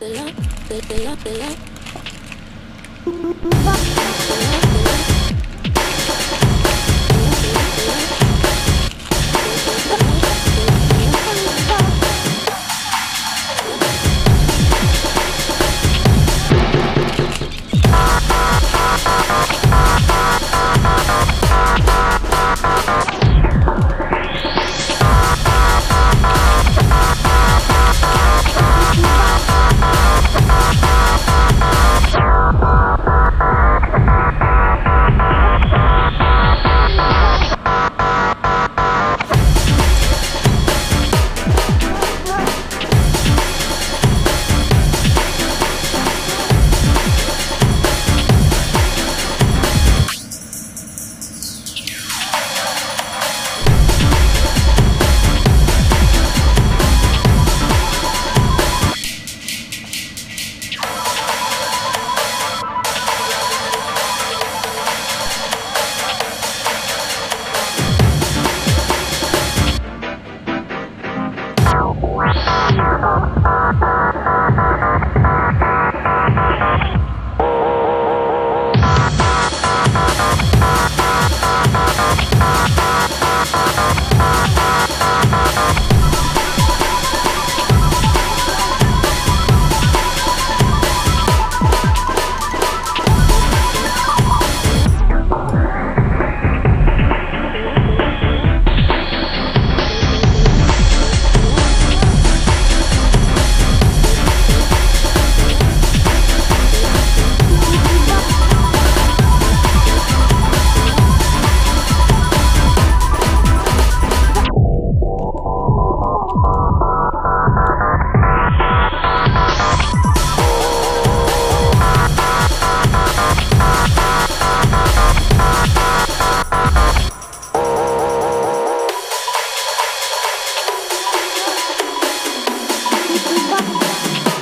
Bella, bella, bella. Bye.